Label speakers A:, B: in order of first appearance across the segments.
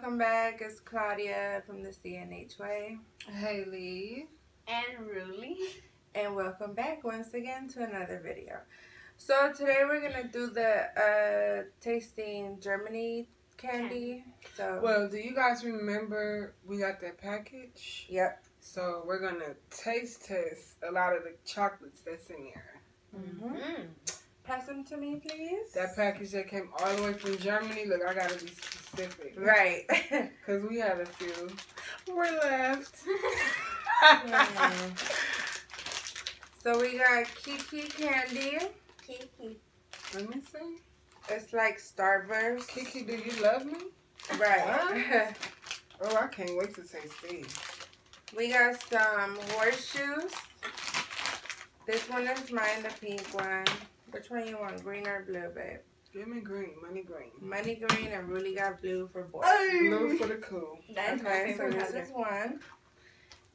A: welcome back. It's Claudia from the C & H Way.
B: Haley.
C: And Ruli.
A: And welcome back once again to another video. So today we're going to do the uh, tasting Germany candy. So,
B: Well, do you guys remember we got that package?
A: yep.
B: So we're gonna taste test a lot of the chocolates that's in there.
A: hmm
C: Mm.
A: Pass them to me, please.
B: That package that came all the way from Germany. Look, I gotta be specific.
A: Right.
B: Cause we had a few. We're left.
A: Mm. so we got Kiki candy.
C: Kiki.
B: Let me see.
A: It's like Starburst.
B: Kiki, do you love me?
A: Right.
B: Oh, I can't wait to taste these.
A: we got some horseshoes. This one is mine, the pink one. Which one you want, green or blue, babe?
B: Give me green, money green.
A: Money green and Ruli got blue for boys.
B: Blue for the cool.
C: That's my
A: Okay, so this is one.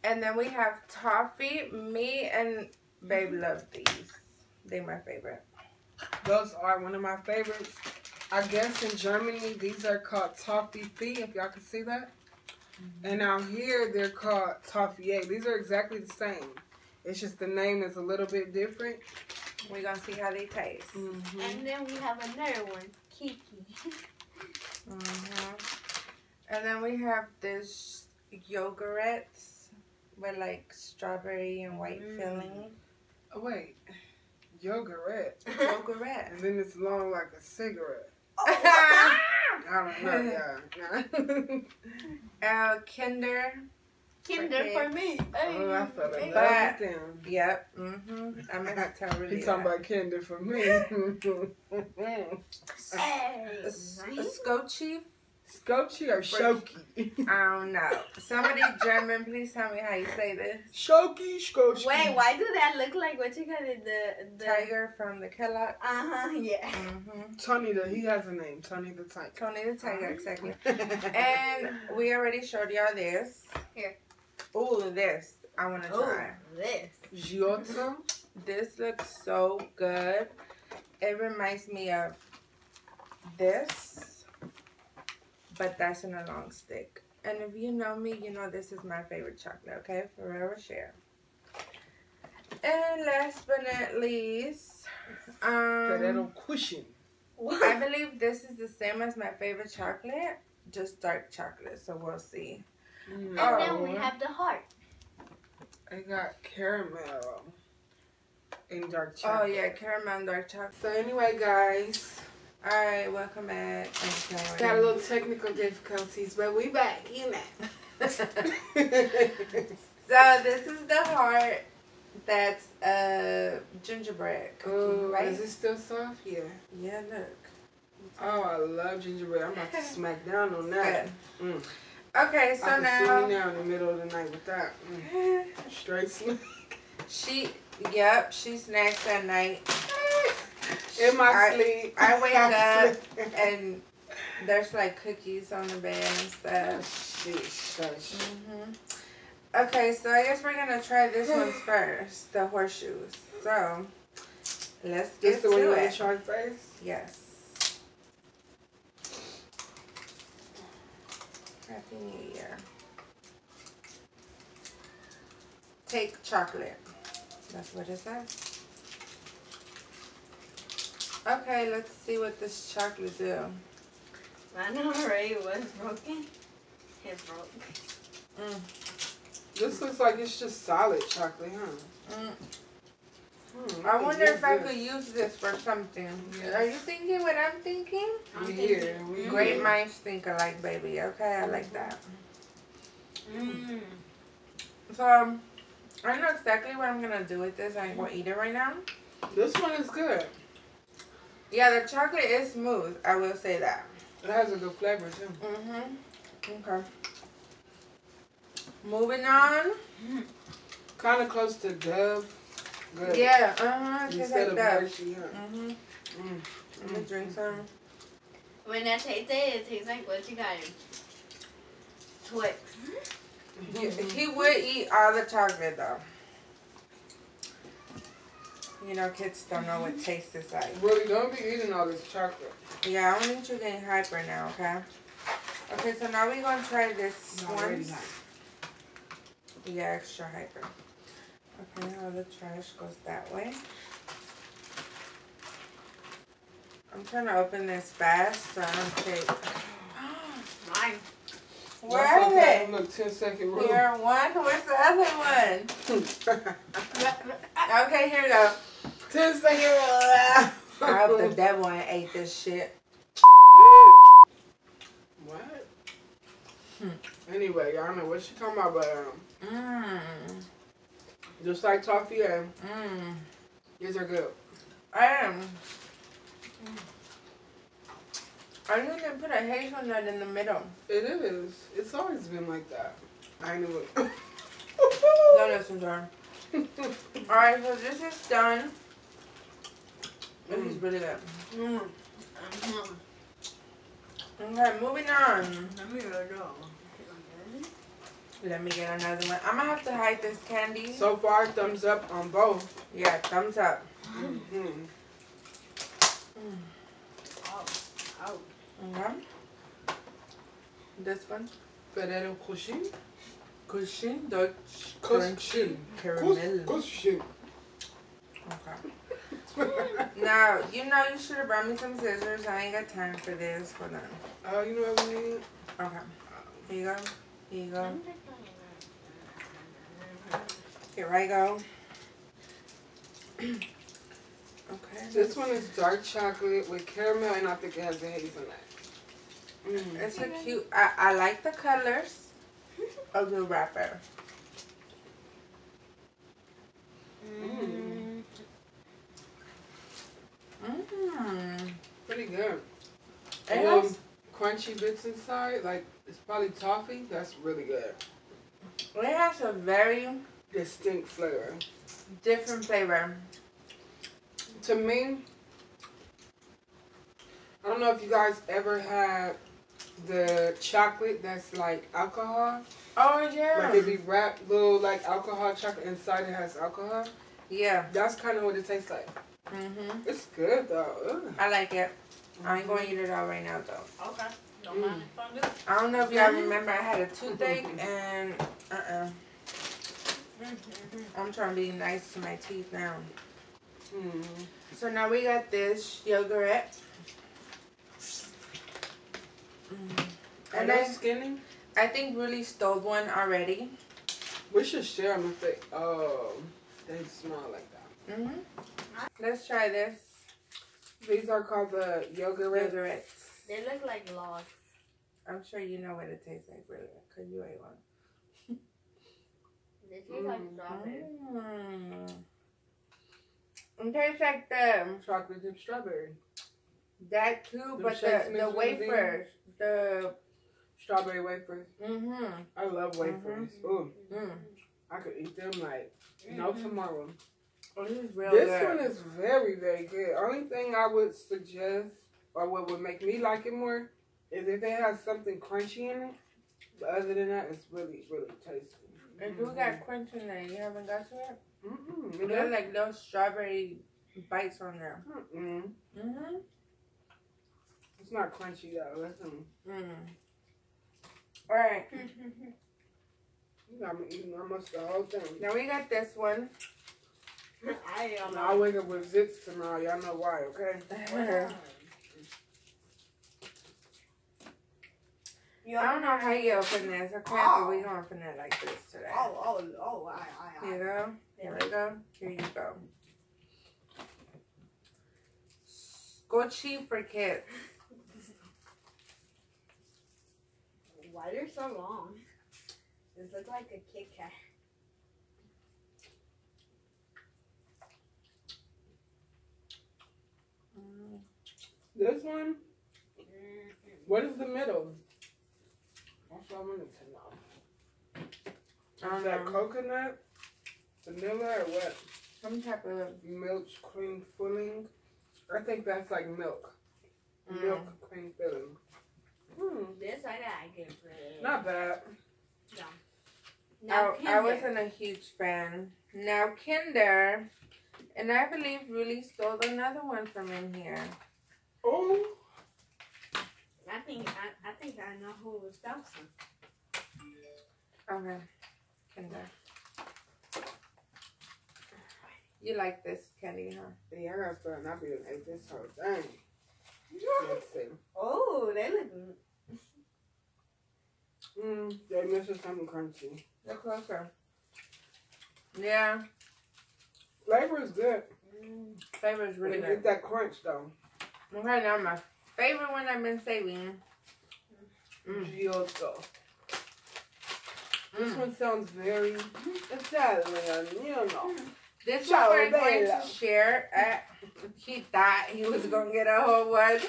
A: And then we have toffee. Me and babe love these. They're my favorite.
B: Those are one of my favorites. I guess in Germany, these are called Tofifee, if y'all can see that. And mm-hmm. out here, they're called toffee These are exactly the same. It's just the name is a little bit different.
A: We're gonna see how they taste.
B: Mm-hmm.
C: And then we have another one, Kiki.
A: hmm And then we have this yogurts with like strawberry and white
C: Mm.
A: filling.
B: Oh, wait. Yogurt.
A: Yogurt.
B: And then it's long like a cigarette.
A: Oh,
B: I don't know, yeah.
A: uh, Kinder.
C: Kinder for me.
B: oh, I fell in
C: Baby.
B: love
A: But-
B: with them.
A: Yep. hmm I'm gonna tell Ruli.
B: He talking about Kinder for me.
C: Hey,
A: Scotchy.
B: Scotchy or Schoki?
A: I don't know. Somebody German, please tell me how you say this.
B: Schoki, Scotchy.
C: Wait, why do that look like what you got it? The the.
A: Tiger from the Kellogg's.
C: Uh huh. Yeah.
A: hmm
B: Tony the he has a name. Tony the Tiger.
A: Tony the Tiger, exactly. And we already showed y'all this.
C: Here.
A: Ooh, this. I want to
C: Oh,
A: try.
C: this.
B: Giotto.
A: This looks so good. It reminds me of this, but that's in a long stick. And if you know me, you know this is my favorite chocolate, okay? Ferrero Rocher. And last but not least,
B: Ferrero
A: um,
B: cushion.
A: I believe this is the same as my favorite chocolate, just dark chocolate. So we'll see.
C: And
A: Oh.
C: then we have the heart.
B: I got caramel and dark chocolate.
A: Oh yeah, caramel and dark chocolate.
B: So anyway, guys,
A: All right, welcome back.
B: Got a little technical difficulties, but we back in
A: So this is the heart that's uh gingerbread cookie,
B: oh,
A: right?
B: is it still soft? Yeah.
A: Yeah, look.
B: Oh, I love gingerbread. I'm about to smack down on that.
A: Good.
B: Mm.
A: Okay, so
B: I can
A: now
B: see me now in the middle of the night with that. Mm. Straight smack.
A: she, yep, she snacks at night,
B: In my
A: I-
B: sleep.
A: I wake up and there's like cookies on the bed and stuff.
B: Shit, shush.
A: hmm Okay, so I guess we're gonna try this one first, the horseshoes. So let's
B: This
A: get
B: the one you
A: to
B: want
A: it.
B: to try first?
A: Yes. Happy New Year. Take chocolate. That's what it says. Okay, let's see what this chocolate do.
C: Mine already was broken. It's broke.
A: Mm,
B: This looks like it's just solid chocolate, huh?
A: mm.
B: Hmm,
A: I wonder
B: use
A: if I
B: this.
A: could use this for something.
B: Yes.
A: Are you thinking what I'm thinking?
C: I'm
B: We
C: thinking-
A: Great
B: here.
A: minds think alike, baby. Okay, I like that.
C: Mm.
A: So, um, I know exactly what I'm gonna do with this. I ain't gonna eat it right now.
B: This one is good.
A: Yeah, the chocolate is smooth. I will say that.
B: It has a good flavor too.
A: Mm-hmm. Okay. Moving on.
B: Kind of close to Dove. Good.
A: Yeah, uh-huh. Just
B: Instead
A: like
B: of
A: that.
B: Hershey, huh?
A: Mm-hmm.
B: Mm.
A: Let me drink some.
C: When I taste it, it tastes like what you got in Twix.
A: He, he would eat all the chocolate though. You know, kids don't know what taste is like.
B: Ruli, don't be eating all this chocolate.
A: Yeah, I don't need you getting hyper now, okay? Okay, so now we're gonna try this
B: Not
A: one. Yeah, extra hyper. Okay, now the trash goes that way. I'm trying to open this fast so I don't take.
C: Mine.
A: Where
B: That's
A: are
B: okay.
A: they?
B: Look, 10 second rule.
A: Here, one. Where's the other one? Okay, here we go.
B: 10 second rule.
A: I hope the devil ain't ate this shit.
B: What?
A: Hmm.
B: Anyway, y'all know what she talking about, but um,
A: Mmm.
B: Just like toffee, and
A: Mmm.
B: these are good.
A: I am. I need to put a hazelnut in the middle.
B: It is. It's always been like that. I knew it.
A: No listen her. Alright, so this is done. This is really good.
B: Mm.
C: Mhm.
A: Okay, moving on.
C: Let me know.
A: Let me get another one. I'm gonna have to hide this candy.
B: So far, thumbs up on both.
A: Yeah, thumbs up.
B: Mm-hmm.
C: Oh. Oh.
A: Okay. This one.
B: Ferrero Cochon.
A: Cushion Dutch
B: Cushion.
A: caramel.
B: Cochon.
A: Okay. Now, you know you should have brought me some scissors. I ain't got time for this. Hold on.
B: Oh, you know what we need?
A: Okay. Here you go. Here you go. Here I go. okay.
B: This one is dark chocolate with caramel, and I think it has a hazelnut. Mm.
A: It's a cute. I, I like the colors of the wrapper.
B: Mm.
A: Mmm.
B: Pretty good.
A: It has,
B: crunchy bits inside, like it's probably toffee. That's really good.
A: It has a very
B: Distinct flavor.
A: different flavor.
B: To me, I don't know if you guys ever had the chocolate that's like alcohol.
A: Oh yeah.
B: Like it be wrapped little like alcohol chocolate inside it has alcohol.
A: Yeah.
B: That's kind of what it tastes like.
A: Mhm.
B: It's good though. Ugh.
A: I like it. I ain't going to eat it all right now though.
C: Okay. Don't mind if I do.
A: I don't know if y'all remember I had a toothache and uh uh I'm trying to be nice to my teeth now.
B: Mm.
A: So now we got this yogurt. Mm.
B: Are they skinny?
A: I think Ruli stole one already.
B: We should share them if they oh they smell like that.
A: hmm Let's try this
B: These are called the yogurt.
A: yogurt.
C: They look like logs.
A: I'm sure you know what it tastes like, Ruli, because you ate one.
C: They taste like
B: Mm.
C: strawberry.
A: Mm. It tastes like the
B: Chocolate dip strawberry.
A: that too,
B: Them
A: but the, the wafers, the
B: Strawberry wafers.
A: Mm-hmm.
B: I love wafers. Ooh,
A: mm.
B: I could eat them like no
C: Mhm.
B: tomorrow.
A: Oh, this is real
B: this
A: good.
B: one is very, very good. Only thing I would suggest, or what would make me like it more, is if it has something crunchy in it. But other than that, it's really, really tasty.
A: And you got crunch in there. You haven't got to it.
B: Mm-mm.
A: It got like little strawberry bites on there.
B: Mm-mm.
A: Mhm.
B: It's not crunchy though. Listen,
A: Mm. All right.
B: you got me eating almost the whole thing.
A: Now we got this one.
C: I know.
B: I'll wake up with zits tomorrow. Y'all know why, okay?
C: You
A: I don't know how you open this. Okay, but we gonna open it like this today.
C: Oh, oh, oh, I, I,
A: Here you go. Here we go. Here you go. Scotchy for kids.
C: Why they're so long? This looks like a Kit Kat.
B: This one, what is the middle? That's what I wanted to know.
A: I don't
B: Is that coconut, vanilla, or what?
A: Some type of
B: Milk cream filling. I think that's like milk.
A: Mm.
B: Milk cream filling. Hmm,
C: This I gotta give it.
B: not bad.
C: Now,
A: I, I wasn't a huge fan. Now Kinder, and I believe Ruli stole another one from in here.
B: Oh,
C: I think I, I think I know who was Dawson.
A: Okay. Kinder. You like this candy, huh?
B: Yeah, I got started. I be ate this whole thing. Let's see.
C: Oh, they look.
B: Mm, they missing something crunchy.
A: Look closer. Yeah,
B: Flavor is good.
C: Mm.
A: flavor is really
B: Really
A: good.
B: get that crunch though.
A: Okay, now my favorite one I've been saving. Mm.
B: Giotto. This
A: Mm.
B: one sounds very Italian, you know.
A: This
B: Ciao,
A: one we're going to share. At, he thought he was going to get a whole one.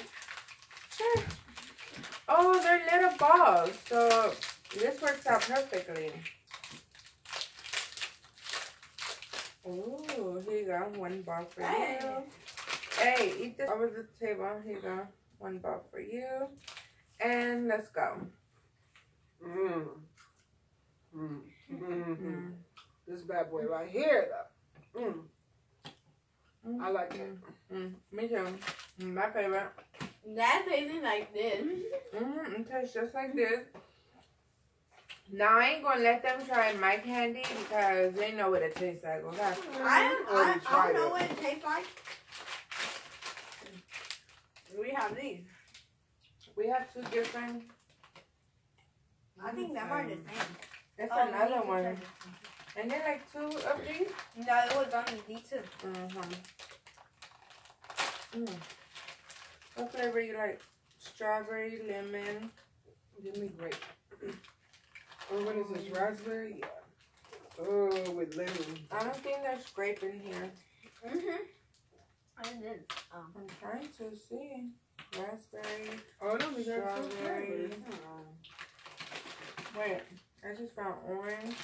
A: Oh, they're little balls. So this works out perfectly. Oh, here you go. One ball for you. Hey, eat this over the table. Here you go. One ball for you. And let's go.
B: Mm. Mm. Mm.
A: Mm.
B: This bad boy right here though. Mm.
A: Mm.
B: I like it.
A: Mm. Me too. My favorite.
C: That tasting like this.
A: Mm, it tastes just like this. Now I ain't gonna let them try my candy because they know what it tastes like. Okay.
C: I, I,
B: already
C: I
B: tried
C: don't know
B: it.
C: what it tastes like. We have these.
A: We have two different.
C: I think them are the same.
A: That's
C: Oh,
A: another one.
C: try this
A: And then like two of these.
C: No, it was only these two.
A: Mm-hmm. Mm. What flavor you like? Strawberry, lemon.
B: Give me grape. Oh, what is this? Raspberry? Yeah. Oh, with lemon.
A: I don't think there's grape in here.
C: Mm-hmm. And then, um,
A: I'm trying to see. Raspberry.
B: Oh, no, we got
A: Strawberry.
B: Oh.
A: Wait, I just found orange.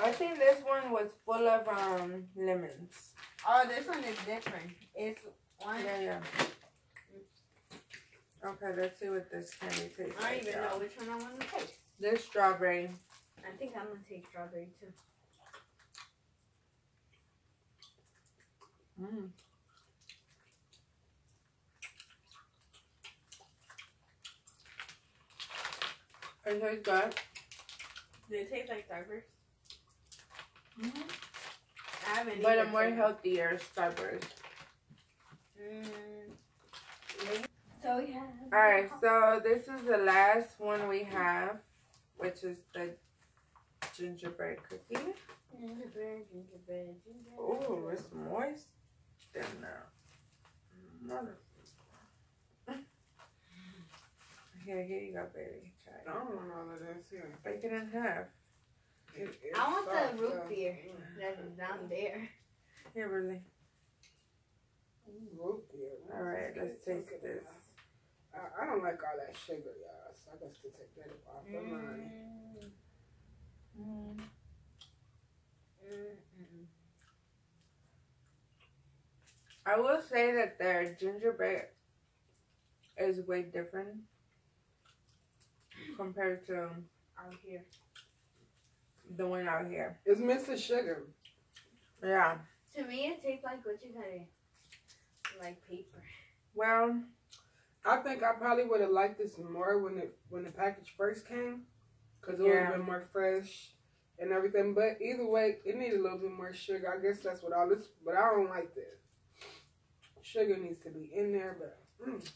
A: I think this one was full of um lemons.
C: oh, this one is different. It's one.
A: Yeah, yeah. Okay, let's see what this candy tastes like.
C: I don't even know which one I want to taste.
A: This strawberry.
C: I think I'm gonna take strawberry too.
A: Mm. It tastes good.
C: Do it taste like Starburst?
A: Mm-hmm.
C: I haven't.
A: But a more
C: tasted-
A: healthier Starburst.
C: Mm. So we have.
A: Alright, so this is the last one we have, which is the gingerbread cookie.
C: Gingerbread, gingerbread, gingerbread.
A: Oh, it's moist. Then uh, mother. Here, here you go, baby. Try
B: I don't want all of this here.
A: Break it in half.
B: It, it's
C: I want
B: soft,
C: the root
B: though.
C: beer that is down there.
A: Here, really.
B: Root beer.
A: All right, let's taste this.
B: I, I don't like all that sugar, y'all. So I got to take that off of mine.
C: Mm.
A: Mm.
C: Mm-mm.
A: I will say that their gingerbread is way different compared to
C: Out here.
A: the one out here.
B: It's missing sugar.
A: Yeah.
C: To me, it tastes like what you got in. Like paper.
A: Well,
B: I think I probably would have liked this more when it when the package first came, cause it would
A: Yeah.
B: have been more fresh and everything. But either way, it needed a little bit more sugar. I guess that's what all this. But I don't like this. Sugar needs to be in there, but mm,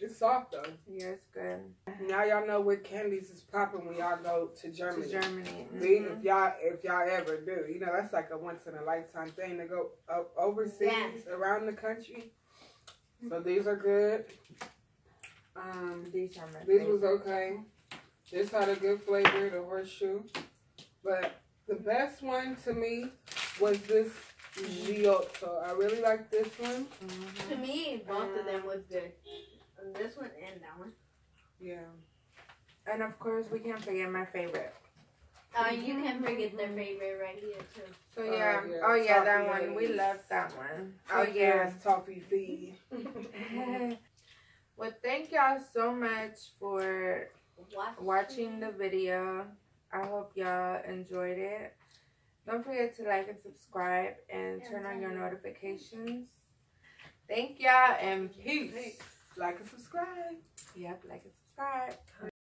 B: it's soft though.
A: yeah, it's good.
B: Now y'all know what candies is popping when y'all go to Germany.
A: To Germany.
B: See,
A: Mhm.
B: if y'all if y'all ever do, you know that's like a once in a lifetime thing to go up overseas
C: Yeah.
B: around the country. So these are good. Um,
A: These are my
B: this was okay. This had a good flavor, the horseshoe. But the best one to me was this Giotto. I really like this one.
A: Mhm.
C: To me, both of them was good. This one and that one.
B: Yeah.
A: And of course, we can't forget my favorite.
C: Uh, you can forget their favorite right here too.
A: So
B: Oh,
A: yeah,
B: yeah,
A: oh yeah, that one. We love that one. So
B: Out
A: yeah.
B: there is Tofifee.
A: well, thank y'all so much for
C: Watch
A: watching the video. I hope y'all enjoyed it. Don't forget to like and subscribe and turn on your notifications. Thank y'all and peace.
B: Like and subscribe.
A: Yep, like and subscribe.